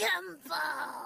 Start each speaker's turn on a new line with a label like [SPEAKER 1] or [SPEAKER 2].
[SPEAKER 1] come for?